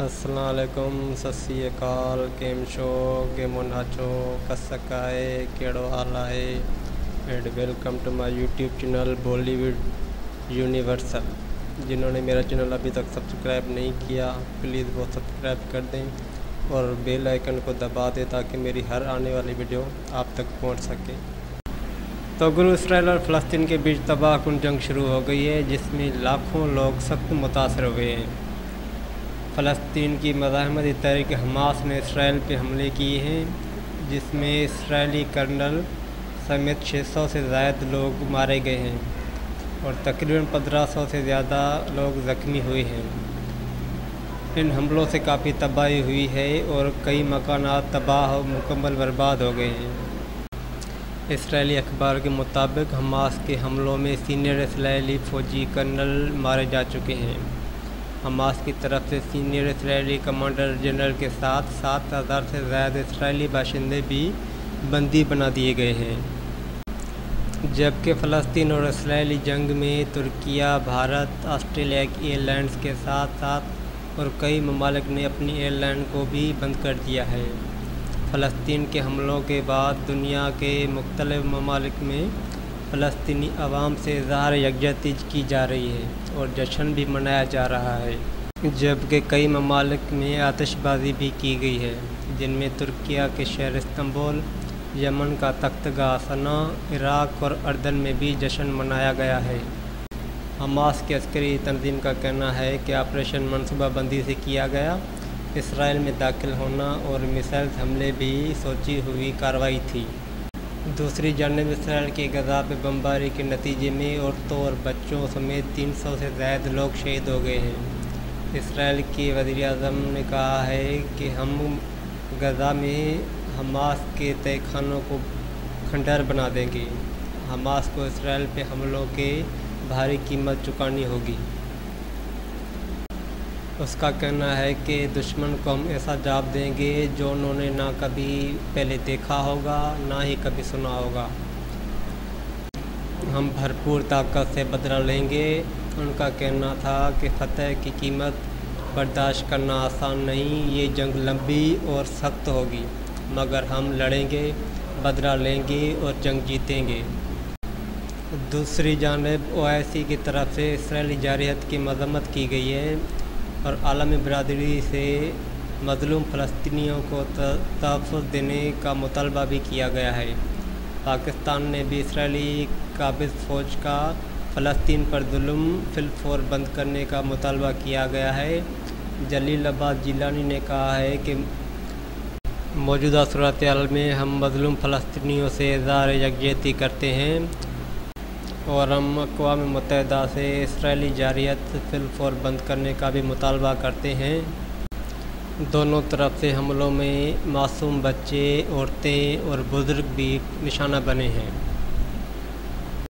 असलकुम सतरीकाल केम शो गेमो नाचो कसकाए केड़ो हाल है and welcome to my YouTube channel Bollywood universal जिन्होंने मेरा चैनल अभी तक सब्सक्राइब नहीं किया प्लीज़ वो सब्सक्राइब कर दें और बेल आइकन को दबा दें ताकि मेरी हर आने वाली वीडियो आप तक पहुँच सके। तो गुरु इसराइल और फ़लस्तीन के बीच तबाह जंग शुरू हो गई है, जिसमें लाखों लोग सख्त मुतासर हुए हैं। फ़लस्तीन की मजामती तहरीक हमास ने इसराइल पर हमले किए हैं, जिसमें इसराइली कर्नल समेत 600 से ज़ायद लोग मारे गए हैं और तकरीबन 1500 से ज़्यादा लोग ज़ख्मी हुए हैं। इन हमलों से काफ़ी तबाही हुई है और कई मकान तबाह और मुकम्मल बर्बाद हो गए हैं। इसराइली अखबार के मुताबिक हमास के हमलों में सीनियर इसराइली फ़ौजी कर्नल मारे जा चुके हैं। हमास की तरफ़ से सीनियर इसराइली कमांडर जनरल के साथ सात हज़ार से ज़्यादा इसराइली बाशिंदे भी बंदी बना दिए गए हैं। जबकि फ़लस्तीन और इसराइली जंग में तुर्किया, भारत, ऑस्ट्रेलिया की एयरलाइंस के साथ साथ और कई ममालिक ने अपनी एयरलाइन को भी बंद कर दिया है। फ़लस्तीन के हमलों के बाद दुनिया के मुख्तलिफ़ ममालिक में फ़लस्तनी आवाम से इजहार यकजहती की जा रही है और जश्न भी मनाया जा रहा है। जबकि कई ममालिक में आतशबाजी भी की गई है, जिनमें तुर्किया के शहर इस्तंबुल, यमन का तख्तगा सना, इराक़ और अर्दन में भी जश्न मनाया गया है। हमास की अस्करी तंजीम का कहना है कि ऑपरेशन मनसूबाबंदी से किया गया। इसराइल में दाखिल होना और मिसाइल हमले भी सोची हुई कार्रवाई थी। दूसरी जानब इसराइल के गजा पर बमबारी के नतीजे में औरतों और बच्चों समेत 300 से ज़्यादा लोग शहीद हो गए हैं। इसराइल के वज़ी अजम ने कहा है कि हम गजा में हमास के तय खानों को खंडर बना देंगे। हमास को इसराइल पे हमलों के भारी कीमत चुकानी होगी। उसका कहना है कि दुश्मन को हम ऐसा जवाब देंगे जो उन्होंने ना कभी पहले देखा होगा, ना ही कभी सुना होगा। हम भरपूर ताकत से बदला लेंगे। उनका कहना था कि फ़तह की कीमत बर्दाश्त करना आसान नहीं, ये जंग लंबी और सख्त होगी, मगर हम लड़ेंगे, बदला लेंगे और जंग जीतेंगे। दूसरी जानब ओआईसी की तरफ़ से इसराइली जारहत की मजम्मत की गई है। और आलमी बरदरी से मज़लूम फ़लस्तियों को तहफ़ देने का मुतालबा भी किया गया है। पाकिस्तान ने भी इसराइली काबिज फ़ौज का फ़लस्तीन पर जुल्म फिलफोर बंद करने का मुतालबा किया गया है। जलील अब्बास जिलानी ने कहा है कि मौजूदा सूरत में हम मज़लूम फ़लस्तियों से इजहार यकजहती करते हैं। और हम अकवा मुतहदा से इसराइली जारियत फिलफोर बंद करने का भी मुतालबा करते हैं। दोनों तरफ़ से हमलों में मासूम बच्चे, औरतें और बुज़ुर्ग भी निशाना बने हैं।